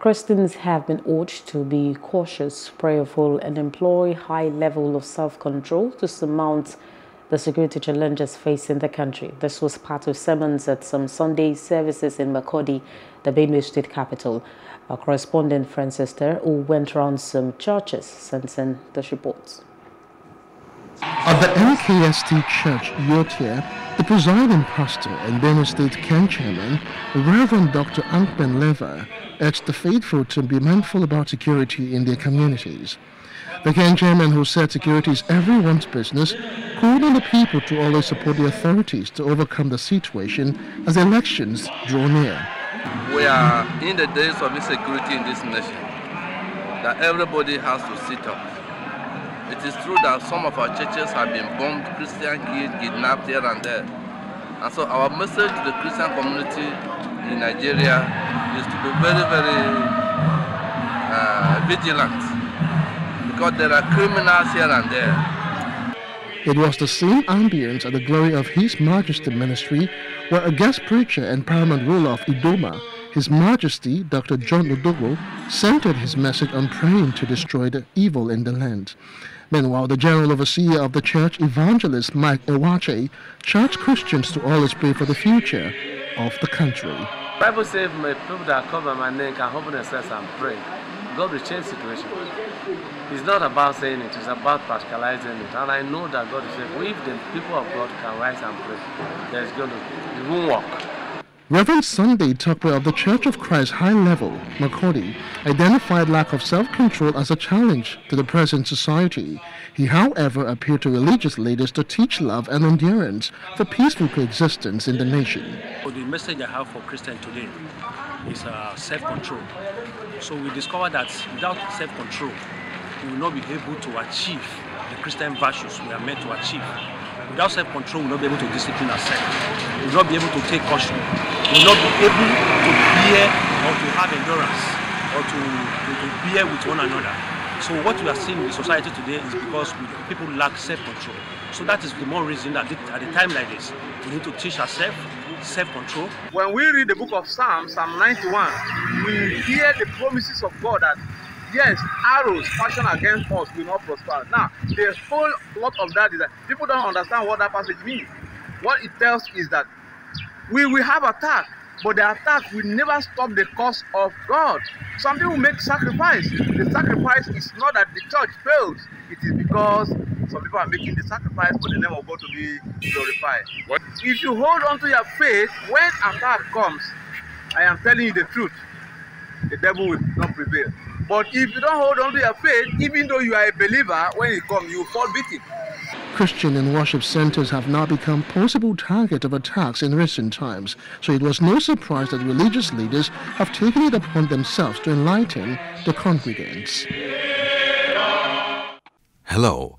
Christians have been urged to be cautious, prayerful, and employ high level of self-control to surmount the security challenges facing the country. This was part of sermons at some Sunday services in Makurdi, the Benue state capital. Our correspondent Francis Ter, who went around some churches, sent in this report. At the NKST Church, Yotia, the presiding pastor and Benue State CAN chairman, Reverend Dr. Akpen Leva, urged the faithful to be mindful about security in their communities. The CAN chairman, who said security is everyone's business, called on the people to always support the authorities to overcome the situation as elections draw near. We are in the days of insecurity in this nation, that everybody has to sit up. It is true that some of our churches have been bombed, Christian killed, kidnapped here and there. And so our message to the Christian community in Nigeria is to be very, very uh, vigilant because there are criminals here and there. It was the same ambience at the Glory of His Majesty Ministry where a guest preacher and paramount ruler of Idoma, His Majesty Dr. John Odogbo, centered his message on praying to destroy the evil in the land. Meanwhile, the general overseer of the church, evangelist Mike Ewache, charged Christians to always pray for the future of the country. Bible says, "My people that come by my name can humble themselves and pray." God will change situation. It's not about saying it; it's about practicalizing it. And I know that God is saying, if the people of God can rise and pray, there's going to it won't work. Reverend Sunday Tucker of the Church of Christ High Level, Makurdi, identified lack of self-control as a challenge to the present society. He, however, appealed to religious leaders to teach love and endurance for peaceful coexistence in the nation. The message I have for Christians today is uh, self-control. So we discovered that without self-control, we will not be able to achieve the Christian virtues we are meant to achieve. Without self-control, we will not be able to discipline ourselves. We will not be able to take caution. We will not be able to bear or to have endurance or to, to, to bear with one another. So what we are seeing in society today is because people lack self-control. So that is the more reason that at a time like this, we need to teach ourselves self-control. When we read the book of Psalms, Psalm 91, we hear the promises of God that yes, arrows fashioned against us will not prosper. Now, the whole lot of that is that people don't understand what that passage means. What it tells is that we will have attack, but the attack will never stop the cause of God. Some people make sacrifice. The sacrifice is not that the church fails. It is because some people are making the sacrifice for the name of God to be glorified. What? If you hold on to your faith, when attack comes, I am telling you the truth, the devil will not prevail. But if you don't hold on to your faith, even though you are a believer, when it comes, you fall victim. Christian and worship centers have now become possible target of attacks in recent times, so it was no surprise that religious leaders have taken it upon themselves to enlighten the congregants. Hello,